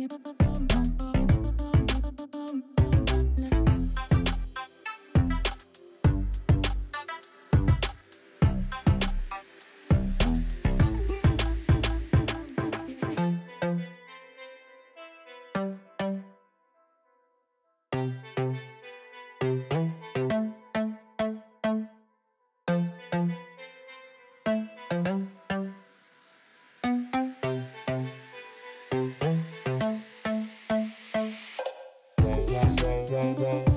Yep. day, day.